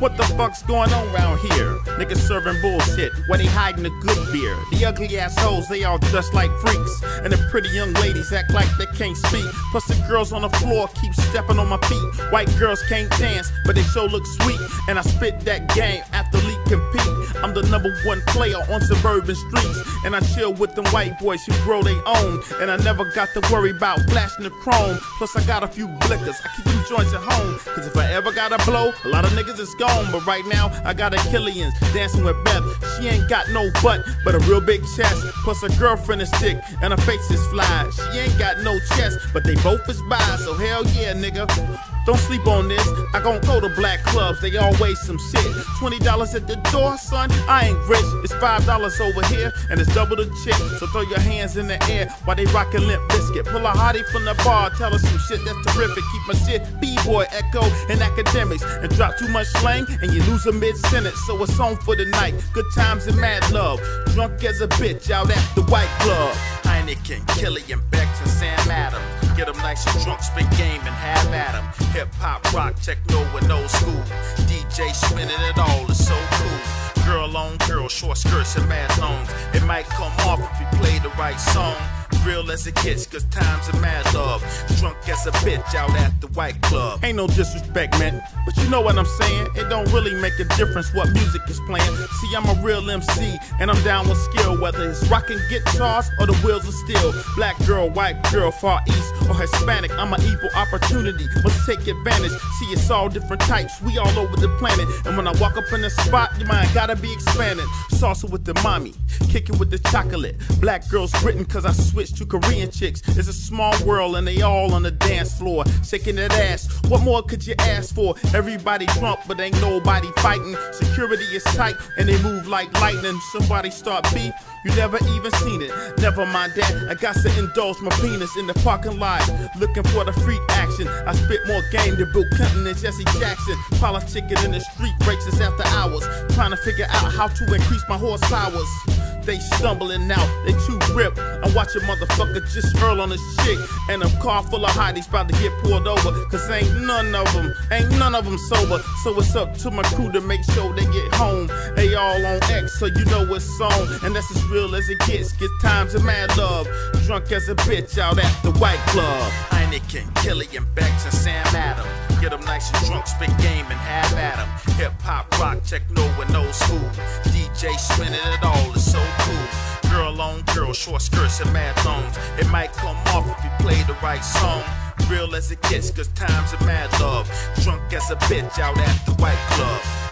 What the fuck's going on around here? Niggas serving bullshit, where they hiding the good beer. The ugly assholes, they all dressed like freaks. And the pretty young ladies act like they can't speak. Plus the girls on the floor keep stepping on my feet. White girls can't dance, but they sure look sweet. And I spit that game, athlete compete. I'm the number one player on suburban streets. And I chill with them white boys who grow their own. And I never got to worry about flashing the chrome. Plus I got a few blickers, I keep them joints at home. Cause if I ever got a blow, a lot of niggas is gone. But right now, I got a Killian's dancing with Beth. She ain't got no butt, but a real big chest. Plus her girlfriend is sick and her face is fly. She ain't got no chest, but they both is bi. So hell yeah, nigga. Don't sleep on this. I gon' go to black clubs, they always some shit. $20 at the door, son. I ain't rich. It's $5 over here, and it's double the chick. So throw your hands in the air while they rockin' Limp Bizkit. Pull a hottie from the bar, tell her some shit that's terrific. Keep my shit B-boy, Ecko, and Akademiks. And drop too much slang, and you lose a mid-sentence. So it's on for the night. Good times and mad love. Drunk as a bitch out at the White Club. Heineken, Killian, Beck's, and Sam Adams. Get them nice and drunk, spit game, and have at them. Hip hop, rock, techno, and old school. DJ spinning it all is so cool. Girl on girl, short skirts and mad longs. It might come off if you play the right song. Real as it gets, cause times are mad love. Drunk as a bitch out at the white club. Ain't no disrespect, man, but you know what I'm saying. It don't really make a difference what music is playing. See, I'm a real MC, and I'm down with skill, whether it's rocking guitars or the wheels of steel. Black girl, white girl, far east or Hispanic, I'm an equal opportunity. Must take advantage. See, it's all different types, we all over the planet. And when I walk up in the spot, your mind gotta be expanded. Salsa with the mommy, kicking with the chocolate. Black girls written cause I switched to Korean chicks. It's a small world and they all on the dance floor, shaking that ass. What more could you ask for? Everybody drunk, but ain't nobody fighting. Security is tight and they move like lightning. Somebody start beef, you never even seen it. Never mind that, I got to indulge my penis in the parking lot, looking for the freak action. I spit more game than Bill Clinton and Jesse Jackson. Politicking in the street races after hours, trying to figure out how to increase my horsepowers. They stumbling out, they too ripped. I watch a motherfucker just hurl on his chick, and a car full of hotties about to get pulled over. Cause ain't none of them, ain't none of them sober. So it's up to my crew to make sure they get home. They all on X, so you know it's on. And that's as real as it gets. Get times of mad love. Drunk as a bitch out at the White Club. Heineken, Killian, Beck's, and Sam Adams. Get them nice and drunk, spit game, and have at them. Hip hop, rock, techno, and old school. DJ spinning it all cool. Girl on girl, short skirts and mad thongs. It might come off if you play the right song. Real as it gets, cause times are mad love. Drunk as a bitch out at the white club.